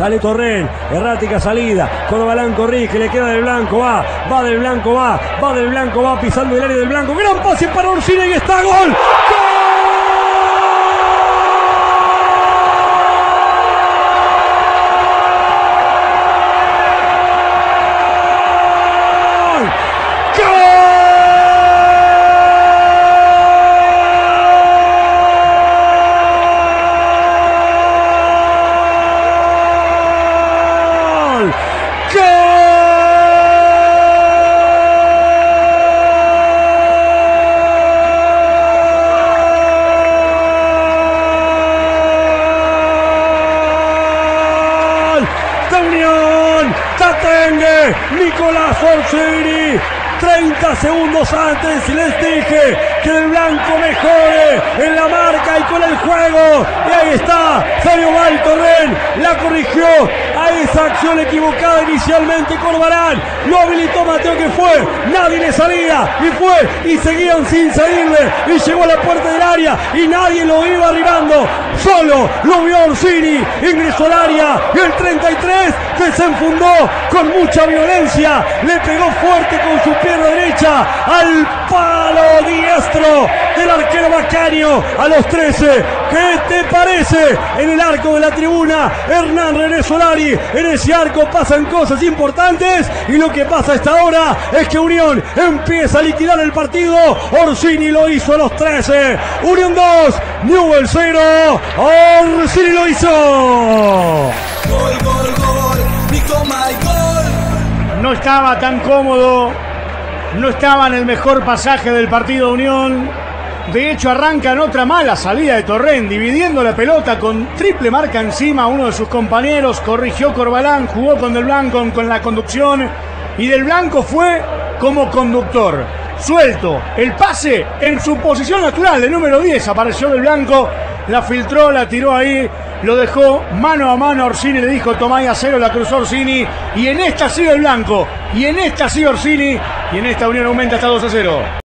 Sale Torren. Errática salida. Corbalán corrige. Le queda del blanco. Va. Va del blanco. Va. Va del blanco. Va pisando el área del blanco. Gran pase para Orsini y está gol. Tatengue, Nicolás Orsini. 30 segundos antes les dije que el blanco mejore en la marca y con el juego. Y ahí está, Fabio Valtorren la corrigió acción equivocada inicialmente Corbarán. Lo habilitó Mateo que fue, nadie le salía y fue y seguían sin salirle y llegó a la puerta del área y nadie lo iba arribando. Solo lo vio Orsini, ingresó al área y el 33 desenfundó con mucha violencia, le pegó fuerte con su pierna derecha al palo diestro del arquero Bacaño a los 13. ¿Qué te parece? En el arco de la tribuna, Hernán René Solari. En ese arco pasan cosas importantes y lo que pasa a esta hora es que Unión empieza a liquidar el partido. Orsini lo hizo a los 13. Unión 2, Newell 0. Orsini lo hizo. Gol, gol, gol, Nico gol. No estaba tan cómodo, no estaba en el mejor pasaje del partido de Unión. De hecho, arranca en otra mala salida de Torren, dividiendo la pelota con triple marca encima uno de sus compañeros. Corrigió Corbalán, jugó con Del Blanco con la conducción. Y Del Blanco fue como conductor. Suelto, el pase en su posición natural, de número 10, apareció Del Blanco. La filtró, la tiró ahí, lo dejó mano a mano Orsini, le dijo Tomás a cero, la cruzó Orsini. Y en esta sigue el Blanco, y en esta sigue Orsini, y en esta unión aumenta hasta 2 a 0.